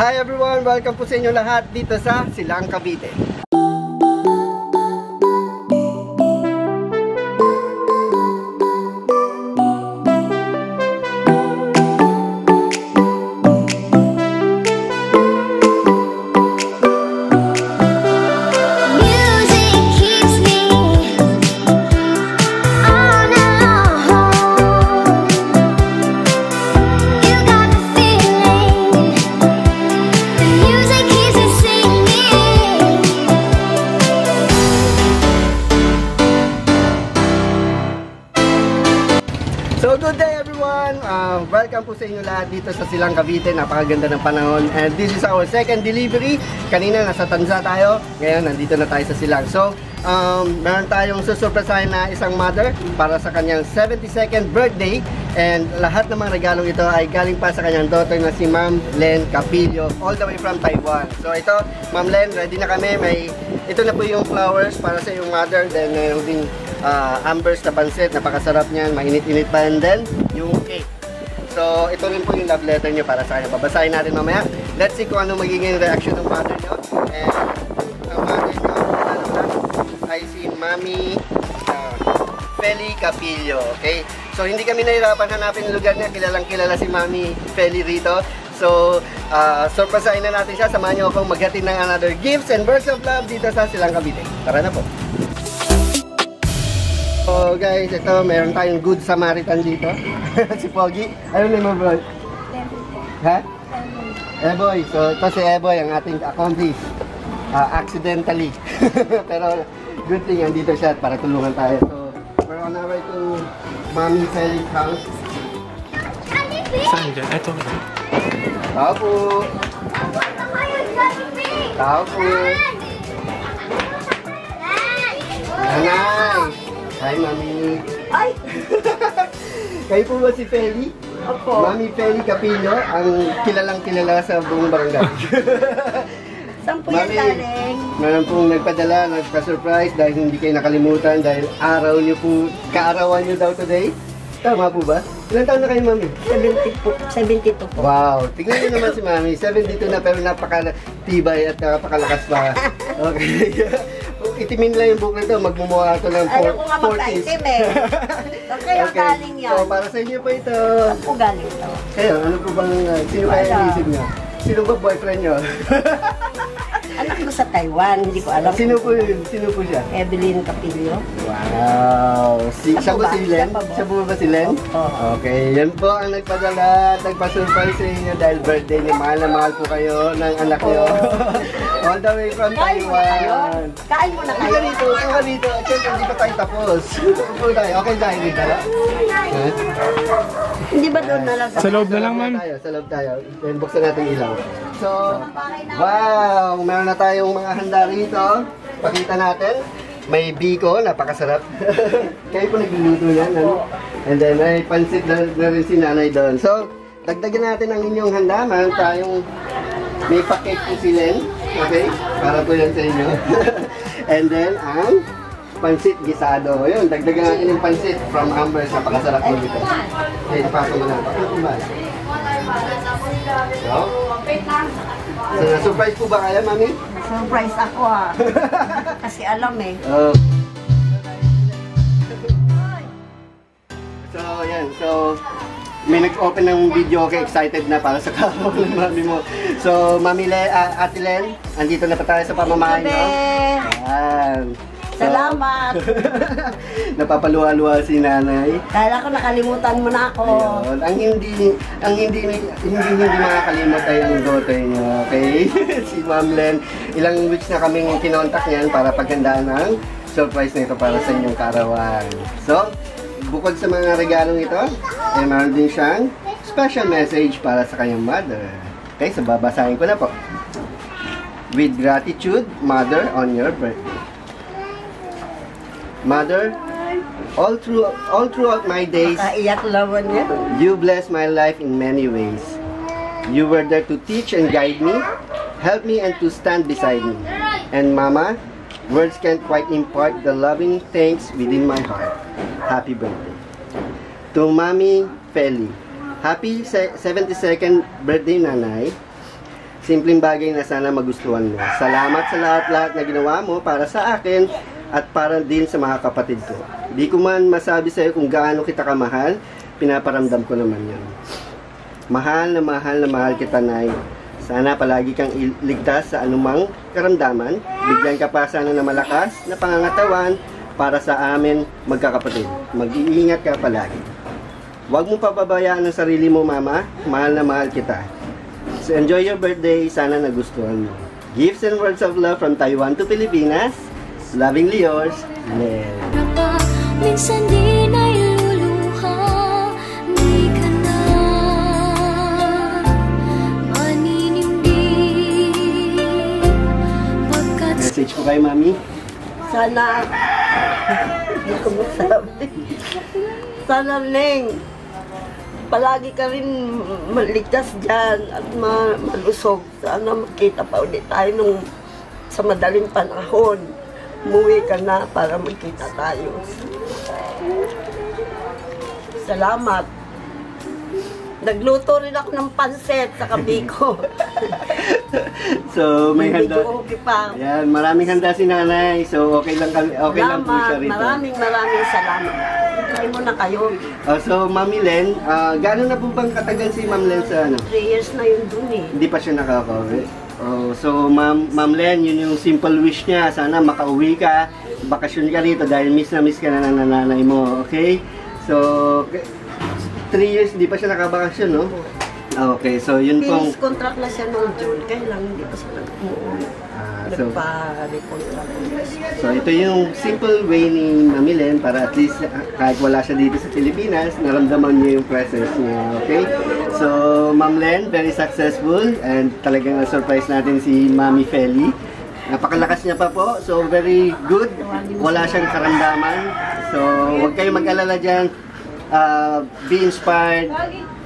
Hi everyone! Welcome po sa inyo lahat dito sa Silang Cavite. Silang Cavite. Napakaganda ng panahon. And this is our second delivery. Kanina nasa Tanza tayo. Ngayon nandito na tayo sa Silang. So um, meron tayong susurpresahin na isang mother para sa kanyang 72nd birthday. And lahat ng mga regalong ito ay galing pa sa kanyang daughter na si Ma'am Len Capillo all the way from Taiwan. So ito, Ma'am Len, ready na kami. May, ito na po yung flowers para sa iyong mother. Then mayroon ding uh, ambers na pansit, napakasarap niyan, mainit-init pa and then yung cake. So, ito rin po yung love letter niyo para sa kanya. Babasahin natin mamaya. Let's see kung ano magiging reaction ng mother niyo. And ang mother niyo, ano na, ay si Mami uh, Feli Capillo. Okay? So, hindi kami nahirapan hanapin yung lugar niya. Kilalang kilala si Mami Feli rito. So, uh, surpresahin na natin siya. Samahan niyo akong maghatid ng another gifts and bursts of love dito sa Silang Cavite. Tara na po. So guys, ito meron tayong good Samaritan dito. si Pogi. Ano name mo bro? Ha? Eboy. So ito si Eboy, ang ating accomplice. Ah, accidentally. Pero good thing, andito siya para tulungan tayo. So, we're on our way to Mami Felix house. Saan dyan? Ito. Tao po. Tao po. Nanay. Hi, Mami. Ay! Kayo po ba si Feli? Opo. Mami Feli Capillo, ang kilalang kilala sa buong barangay. Saan po yan Mami, galing? meron pong nagpadala, nagpa-surprise dahil hindi kayo nakalimutan dahil araw niyo po, kaarawan niyo daw today. Tama po ba? Ilan taon na kayo, Mami? 70 po, 72 po. Wow! Tignan niyo naman si Mami. 72 na pero napaka-tibay at napakalakas pa. Okay. Itimin lang yung book nito. Magmumukha ito ng Ayaw ko nga 40s. magkaitim eh. Saan kaya galing yan? So, para sa inyo po ito. Saan po galing to? Kayo, ano po bang, uh, sino kaya Wala. iniisip niyo? Sino ba boyfriend niyo? Anak ko sa Taiwan, hindi ko alam. sino po yun? Sino po siya? Evelyn Capillo. Wow! Si, siya ba? si Len? Siya po ba si Len? Opo. Okay, yan po ang nagpadala at nagpa-surprise sa inyo dahil birthday niyo. Mahal na mahal po kayo ng anak niyo. All the way from Kain mo na kayo? Taiwan. Kain mo na kayo? rito. Siyempre, hindi pa tayo tapos. Upo tayo. Okay tayo dito. Hindi ba doon nalagay? Sa loob na lang, ma'am. Sa loob tayo. Then buksan natin yung ilaw. So, wow! Meron na tayong mga handa rito. Pakita natin. May biko, napakasarap. Kayo po nagluluto yan, ano? And then, may pansit na, na rin si nanay doon. So, dagdagan natin ang inyong handa. Meron tayong may pakek po si Len. Okay? Para po yan sa inyo. And then, ang pansit gisado. Yun, dagdagan natin yung pansit from Amber's. Napakasarap po dito. Okay, ipasok mo na. Pakit mo ba? So, so, na-surprise po ba kaya, mami? Surprise ako ah. Kasi alam eh. Oh. So, yan. So, may nag-open ng video okay, excited na para sa kamo ng mami mo. So, Mami Le, ah, Ate Len, andito na pa tayo sa pamamahay, no? Sabi, Yan. So, salamat. Napapaluwa-luwa si nanay. Kala ko nakalimutan mo na ako. Ayun. Ang hindi ang hindi hindi hindi makakalimot ay ang daughter niyo, okay? si Ma'am Len. Ilang weeks na kaming kinontak niyan para paghandaan ng surprise na ito para sa inyong karawan. So, bukod sa mga regalong ito, ay meron din siyang special message para sa kanyang mother. Okay, so babasahin ko na po. With gratitude, Mother, on your birthday. Mother, all through all throughout my days, you bless my life in many ways. You were there to teach and guide me, help me and to stand beside me. And Mama, words can't quite impart the loving thanks within my heart. Happy birthday. To Mami Feli, happy se- 72nd birthday, Nanay. simpleng bagay na sana magustuhan mo. Salamat sa lahat-lahat na ginawa mo para sa akin at para din sa mga kapatid ko. Di ko man masabi sa iyo kung gaano kita kamahal, pinaparamdam ko naman yan. Mahal na mahal na mahal kita, Nay. Sana palagi kang iligtas sa anumang karamdaman. Bigyan ka pa sana ng malakas na pangangatawan para sa amin magkakapatid. Mag-iingat ka palagi. Huwag mo papabayaan ang sarili mo, Mama. Mahal na mahal kita. So enjoy your birthday. Sana nagustuhan mo. Gifts and words of love from Taiwan to Pilipinas. Lovingly yours, Len. Naka, minsan di na iluluha Di ka na maninimdim Pagkat Message ko kay Mami. Sana, hindi ko masabi. Sana, Neng, palagi ka rin maligtas dyan at ma malusog. Sana makita pa ulit tayo nung sa madaling panahon. Umuwi ka na para magkita tayo. Salamat. Nagluto rin ako ng pansit sa kabiko. So, may handa. Okay pa. Ayan, maraming handa si nanay. So, okay lang kami, okay lang po siya Salamat. rito. Maraming maraming salamat. Try mo na kayo. Oh, so, Mami Len, ah, gaano na po bang katagal si Ma'am Len sa ano? Three years na yun dun eh. Hindi pa siya nakaka-uwi. Oh, so, Ma'am, Ma'am Len, yun yung simple wish niya. Sana makauwi ka, bakasyon ka rito dahil miss na miss ka na ng nanay mo. Okay? So, k- three years, hindi pa siya nakabakasyon, no? Okay, so yun pong... Finish contract na siya noong June, kaya lang hindi pa siya ah, so, Nagpa-recontract na siya. So ito yung simple way ni Mami Len para at least ah, kahit wala siya dito sa Pilipinas, naramdaman niya yung presence niya. Okay? So Ma'am Len, very successful and talagang na-surprise natin si Mami Feli. Napakalakas niya pa po. So very good. Wala siyang karamdaman. So huwag kayong mag-alala dyan. Ah, be inspired.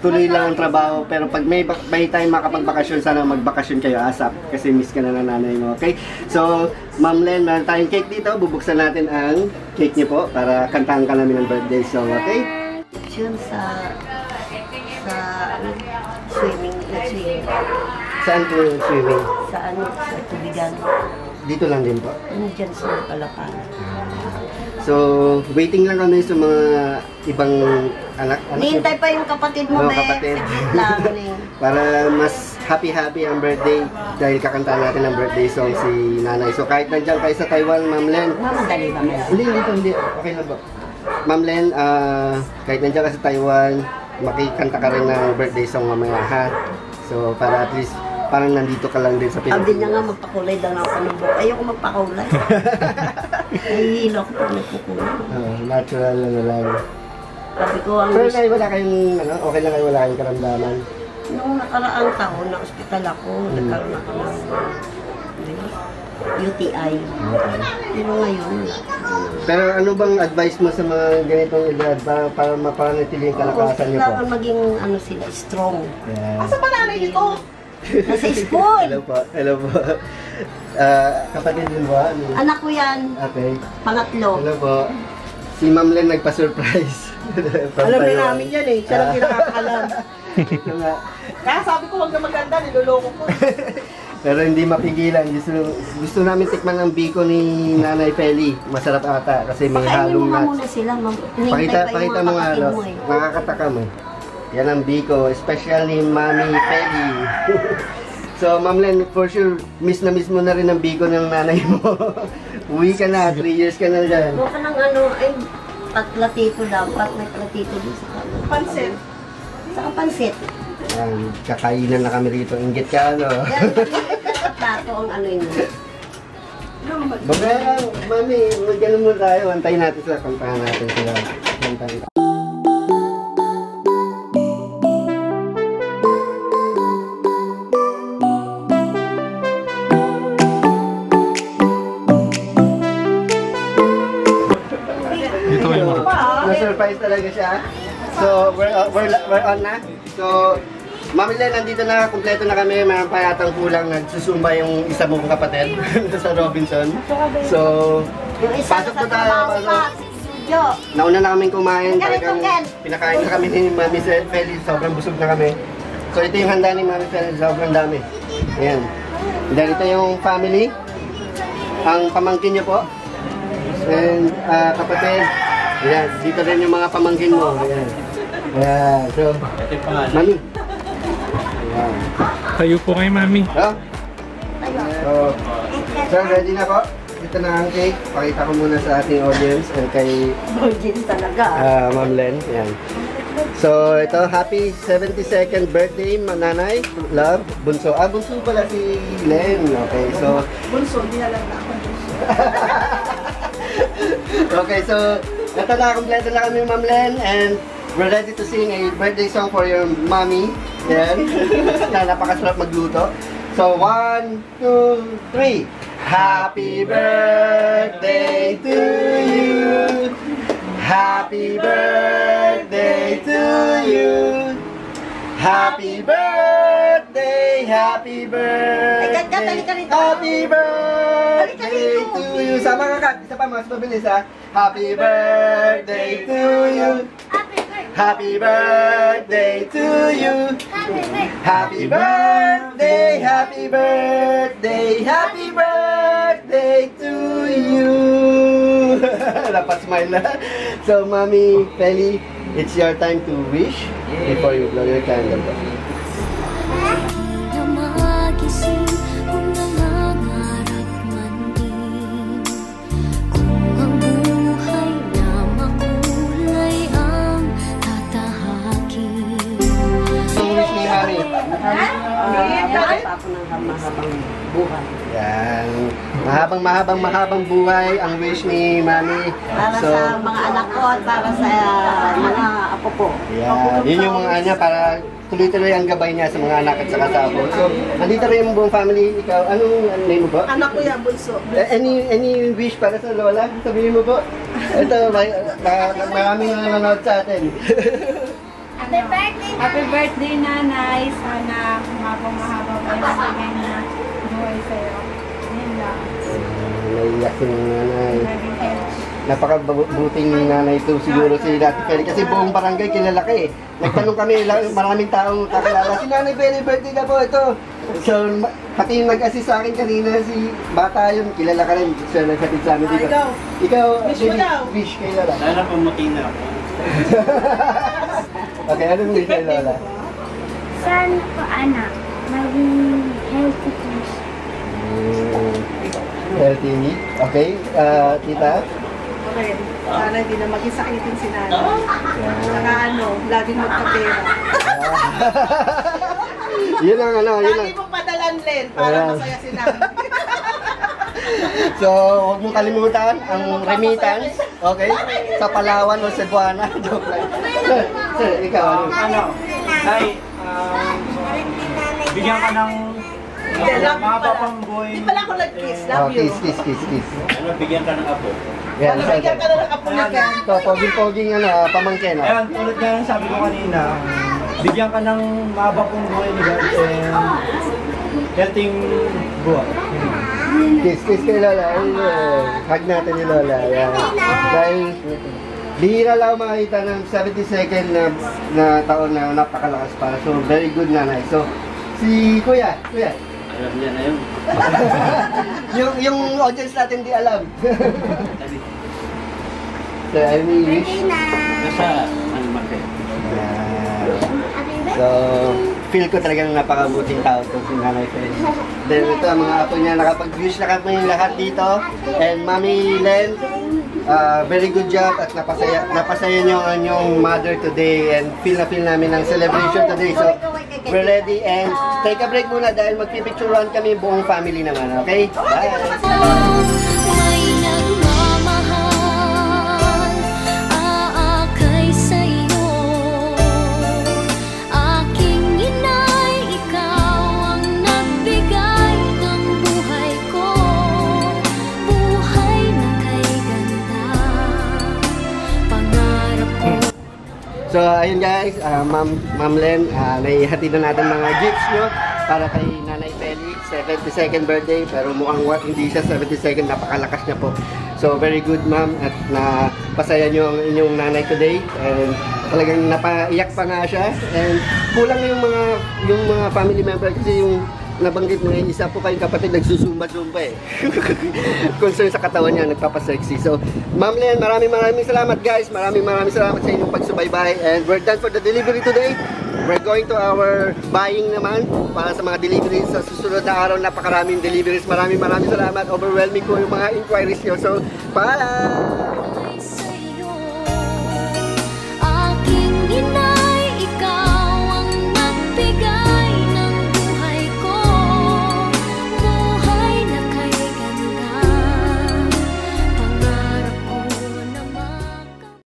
Tuloy lang ang trabaho. Pero pag may, may time makapagbakasyon, sana magbakasyon kayo asap. Kasi miss ka na ng nanay mo. Okay? So, Ma'am Len, meron tayong cake dito. Bubuksan natin ang cake niyo po para kantahan ka namin ng birthday song. Okay? Yun sa sa ano, swimming, nag-swimming. Saan po yung swimming? Sa ano, sa tubigan. Dito lang din po. Ano dyan sa Palapan. So, waiting lang kami sa mga ibang anak. anak Nihintay pa yung kapatid mo, Oo, Be. kapatid. Lang, Ning. para mas happy-happy ang birthday dahil kakanta natin ang birthday song si nanay. So kahit nandiyan kayo sa Taiwan, Ma'am Len, Mamadali ba mo? hindi, hindi, hindi, okay lang ba? Ma'am Len, ah, kahit nandiyan ka sa Taiwan, makikanta ka rin ng birthday song mamaya ha. So para at least parang nandito ka lang din sa Sabi Pilipinas. niya nga, magpakulay daw ako ng buhok. Ayoko magpakulay. Nahihilo ako pag nagpukulay. Ah, natural na lang. Sabi ko, ang Pero ngayon wala kayong, ano, okay lang kayo, wala kayong karamdaman. Nung nakaraang taon, na ospital ako, nagkaroon ako ng ano, UTI. Okay. Pero ngayon, wala. Pero ano bang advice mo sa mga ganitong edad para, para mapanatili yung kalakasan niyo po? Kailangan maging ano sila, strong. Yeah. Asa pa nanay nito? Nasa school. Hello po. Hello po. Ah, kapatid din ba? Ano? Anak ko yan, Okay. pangatlo. Hello po. Si Ma'am Len nagpa-surprise. Alam na namin yan eh, siya lang pinakakalam. Ito nga. Kaya sabi ko, huwag na maganda, niloloko ko. Pero hindi mapigilan. Gusto, gusto namin tikman ang biko ni Nanay Feli. Masarap ata kasi may Pakainin halong nuts. muna sila. Pakita, pakita mga mo nga, no? mo. Nakakatakam eh. Yan ang biko, special ni Mami Peggy. so, Ma'am Len, for sure, miss na miss mo na rin ang biko ng nanay mo. Uwi ka na, 3 years ka na dyan. Huwag ka ng ano, ay, pat platito dapat, may platito dun sa ano. Pansit. Sa pansit. Yan, kakainan na kami rito. Inggit ka, ano? Plato ang ano yun. Baga, Mami, mag-ano muna tayo. Antayin natin sila, kantahan natin sila. Kantahan. Na-surprise talaga siya. So, we're, uh, we're, we're on na. So, Mami Len, nandito na, kumpleto na kami. Mayroon pa yatang kulang. Nagsusumba yung isa mong kapatid sa Robinson. So, Pasok po tayo, pasok. nauna na kaming kumain. Talagang pinakain na kami ni Mami Feli. Sobrang busog na kami. So, ito yung handa ni Mami Feli. Sobrang dami. Ayan. Then ito yung family. Ang pamangkin niyo po. And ah, kapatid. Ayan. Dito rin yung mga pamangkin mo. Ayan. Ayan. So, mami. Ayan. Tayo po kay mami. So, so, sir, ready na po? Ito na ang cake. Pakita ko muna sa ating audience and kay Virgin talaga. Ah, Ma'am Len. Yan. So, ito, happy 72nd birthday, ma- nanay. Love, bunso. Ah, bunso pala si Len. Okay, so... Bunso, di na lang ako. okay, so, ito na, kompleto na kami, Ma'am Len. And we're ready to sing a birthday song for your mommy. Yan. na napakasarap magluto. So, one, two, three. Happy birthday to you. Happy birthday to you. Happy birthday, happy birthday. Ay, kat, kat, halika rito. Happy birthday to you. Sama ka, Kat. Isa pa, mas mabilis ha. Happy birthday to you. Happy birthday to you. Happy birthday, happy birthday, happy birthday to you. Dapat smile na. So, Mami Feli, it's your time to wish before you blow your candle. Ni Mami. Dapat pa ako ng mahabang buhay. Yan. Mahabang, mahabang, mahabang buhay ang wish ni Mami. Para sa mga anak ko at para sa uh, mga apo ko. Yan. Yun yung mga ano para tuloy-tuloy ang gabay niya sa mga anak at saka sa apo. So, nandito rin yung buong family. Ikaw, anong ano name mo po? Anak ko yan, bunso. Eh, Any any wish para sa lola? Sabihin mo po. Ito, may, ma- maraming nanonood sa atin. Happy birthday, nanay. Sana mahabang-mahabang pa yung bigay na buhay sa'yo. Yun lang. Naiyak si nanay. Napakabuting nanay ito siguro si Dati Peli kasi buong barangay kilala ka eh. Nagtanong kami, lang- maraming taong kakilala. Si Nanay Peli, birthday na po ito. So, pati yung nag-assist sa akin kanina, si Bata yun, kilala ka rin. Siya naghatid sa amin dito. ikaw. Ikaw, Wish mo baby, daw. Wish kay Lola. Sana pumuti na ako. okay, anong wish kay Lola? Sana po anak, maging healthy po siya. Mm, healthy meat. Okay, ah, tita? Okay. Sana hindi na maging sakitin si nanay. Saka ano, laging magkapera. yun ang ano, yun ang... Lagi mong padalan, Len, para Ayan. masaya si nanay. So, huwag mong kalimutan ang remittance, okay? Sa Palawan o Cebuana. Joke lang. Sir, ikaw, ano? Ano? Nay, um, bigyan ka ng Hindi, love you mahaba pala. pang buhay. Hindi pala ako nag-kiss. Oh, Love you. kiss, kiss, kiss, kiss. Ano, bigyan ka ng apo. Yan, Ano, sir. bigyan ka na ng apo na ka. Ito, poging-poging ano, ah, pamangkin. ah. Ayan, tulad nga ng sabi ko kanina, bigyan ka ng mahaba pang buhay ni God and healthy buhay. Kiss, kiss kay Lola. Ayun, hug natin ni Lola. Yan. Dahil, bihira lang makita ng 72nd na, na taon na napakalakas pa. So, very good nanay. So, si Kuya, Kuya, Alam niya na yun. yung, yung audience natin di alam. so, I mean, wish. Nasa, ano market? Yan. So, feel ko talagang napakabuting tao to si Nanay Feli. Then ito, ang mga apo niya, nakapag-wish na kami lahat dito. And Mami Len, uh, very good job at napasaya, napasaya niyo ang inyong mother today and feel na feel namin ang celebration today. So, we're ready and take a break muna dahil magpipicturean kami buong family naman, okay? Bye! So, ayun guys, ah, Ma'am, Ma'am Len, uh, naihati na natin mga gifts nyo para kay Nanay Felix, 72nd birthday, pero mukhang wa- hindi siya 72nd, napakalakas niya po. So, very good ma'am at na pasaya nyo ang inyong nanay today and talagang napaiyak pa nga siya and kulang yung mga yung mga family member kasi yung nabanggit mo yung isa po kayong kapatid nagsusumba-zumba eh. Concern sa katawan niya, nagpapasexy. So, Ma'am Len, maraming maraming salamat guys. Maraming maraming salamat sa inyong pagsubaybay. And we're done for the delivery today. We're going to our buying naman para sa mga deliveries sa susunod na araw. Napakaraming deliveries. Maraming maraming salamat. Overwhelming ko yung mga inquiries nyo. So, paalam!